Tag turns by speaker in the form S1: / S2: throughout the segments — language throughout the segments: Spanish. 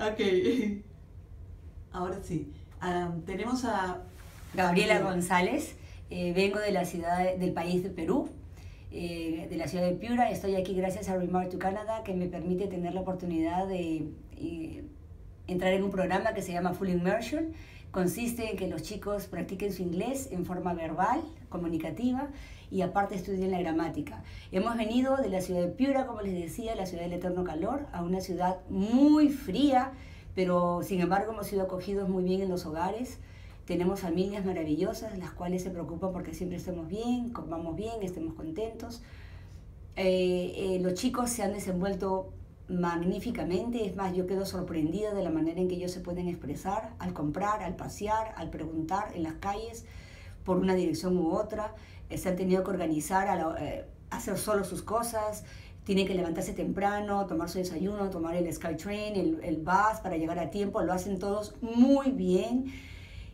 S1: Ok. Ahora sí. Ah, tenemos a
S2: Gabriela González. Eh, vengo de la ciudad del país de Perú, eh, de la ciudad de Piura. Estoy aquí gracias a Remark to Canada, que me permite tener la oportunidad de eh, entrar en un programa que se llama Full Immersion. Consiste en que los chicos practiquen su inglés en forma verbal, comunicativa y aparte estudien la gramática. Hemos venido de la ciudad de Piura, como les decía, la ciudad del eterno calor, a una ciudad muy fría, pero sin embargo hemos sido acogidos muy bien en los hogares. Tenemos familias maravillosas, las cuales se preocupan porque siempre estemos bien, comamos bien, estemos contentos. Eh, eh, los chicos se han desenvuelto magníficamente, es más, yo quedo sorprendida de la manera en que ellos se pueden expresar al comprar, al pasear, al preguntar en las calles por una dirección u otra, eh, se han tenido que organizar, a hacer solo sus cosas, tienen que levantarse temprano, tomar su desayuno, tomar el SkyTrain, el, el bus para llegar a tiempo, lo hacen todos muy bien.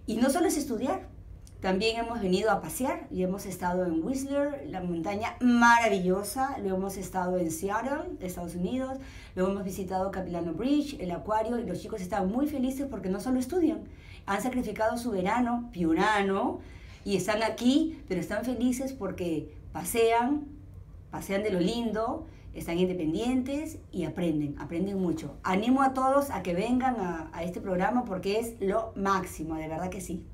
S2: Y no solo es estudiar, también hemos venido a pasear y hemos estado en Whistler, la montaña maravillosa, luego hemos estado en Seattle, Estados Unidos, luego hemos visitado Capilano Bridge, el acuario, y los chicos están muy felices porque no solo estudian, han sacrificado su verano piurano y están aquí, pero están felices porque pasean, pasean de lo lindo, están independientes y aprenden, aprenden mucho. Animo a todos a que vengan a, a este programa porque es lo máximo, de verdad que sí.